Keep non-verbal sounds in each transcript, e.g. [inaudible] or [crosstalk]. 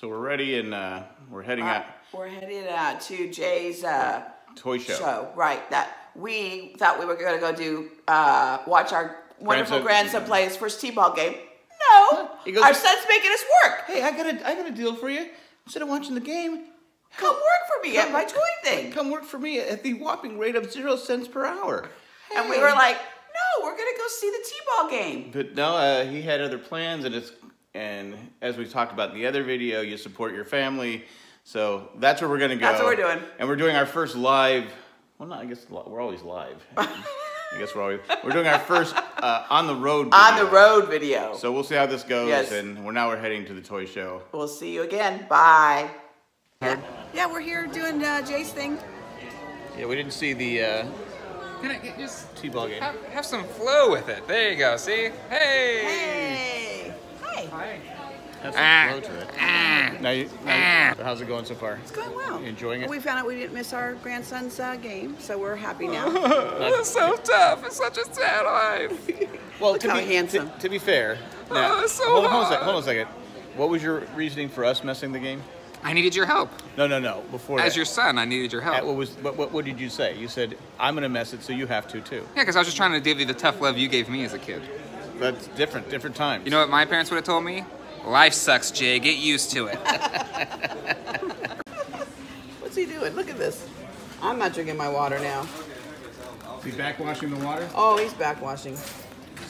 So we're ready and uh, we're heading out We're headed uh, to Jay's uh, toy show. show. Right. That we thought we were going to go do uh, watch our wonderful Grandson- grandson play his first t-ball game. No, He goes- our son's making us work. Hey, I got a I got a deal for you. Instead of watching the game, Come work for me at my toy thing. come work for me at the whopping rate of zero cents per hour. And we were like, no, we're going to go see the t-ball game. But no, uh, he had other plans, and it's and as we talked about in the other video, you support your family, so that's where we're gonna go. That's what we're doing. And we're doing our first live. Well, not I guess we're always live. [laughs] I guess we're always we're doing our first uh, on the road. On video. the road video. So we'll see how this goes, Yes. and we're now we're heading to the toy show. We'll see you again. Bye. Yeah, yeah we're here doing uh, Jay's thing. Yeah, we didn't see the uh, Can I get just t-ball game. have, have some flow with it? There you go. See? Hey. Hey. Hi. Ah. flow to it. Now, you, now so how's it going so far? It's going well. You enjoying it? We found out we didn't miss our grandson's uh, game, so we're happy now. [laughs] That's so tough. It's such a sad life. Well, Look to how be, handsome. To, to be fair, Oh, now, it's so hold, on, hold on a second. Hold on a second. What was your reasoning for us messing the game? I needed your help. No, no, no. Before As that. your son, I needed your help. what was? What, what, what did you say? You said I'm gonna mess it, so you have to too. Yeah, because I was just trying to give you the tough love you gave me as a kid. That's different. Different times. You know what my parents would have told me? Life sucks, Jay. Get used to it. [laughs] What's he doing? Look at this. I'm not drinking my water now. Be back washing the water. Oh, he's backwashing.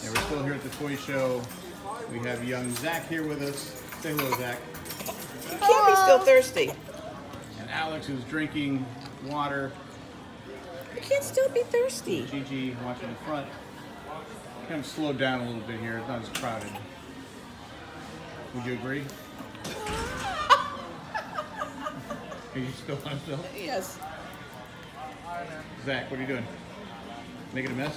And we're still here at the toy show. We have young Zach here with us. Say hello, Zach. You can't be still thirsty. And Alex, is drinking water. You can't still be thirsty. Gigi watching the front. Kind of slowed down a little bit here. It's not as crowded. Would you agree? [laughs] Are you still on still? Yes. Zach, what are you doing? Making a mess?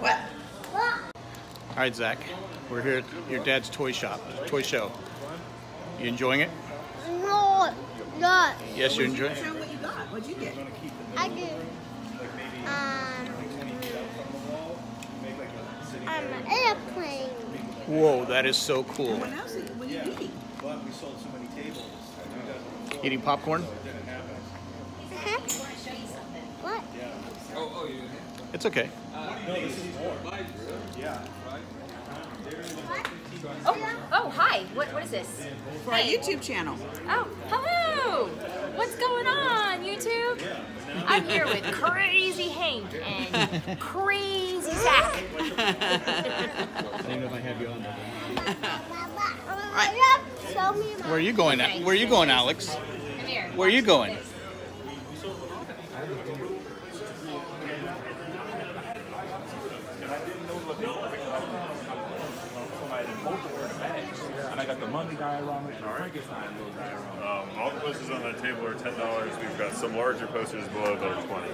What? All right, Zach. We're here at your dad's toy shop, toy show. You enjoying it? No, not. Yes, you enjoy it. Show what you got. What'd you get? I do. Um, I'm an airplane. Whoa, that is so cool. What else? Are you eating? Eating popcorn? What? It's okay. Oh, oh, hi. What, what is this? For our YouTube channel. Oh, hello. What's going on, YouTube? I'm here with Crazy Hank and Crazy Zach. I didn't know if I had you on there. Show me my Where are you going? Where are you going, Alex? Where are you going? And I got the Monday diorama and the Frankenstein little diorama. Um, all the posters on that table are ten dollars. We've got some larger posters below that are twenty.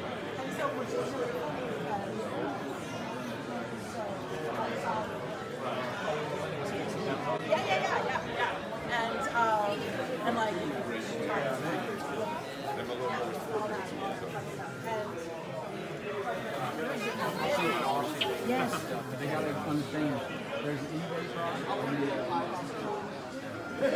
Yeah, yeah, yeah, yeah, yeah. And, um, and like. Yes. They got to understand. There's eBay product Yeah,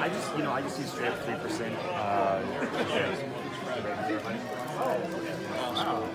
I just you know I just use straight three percent. Uh, Well,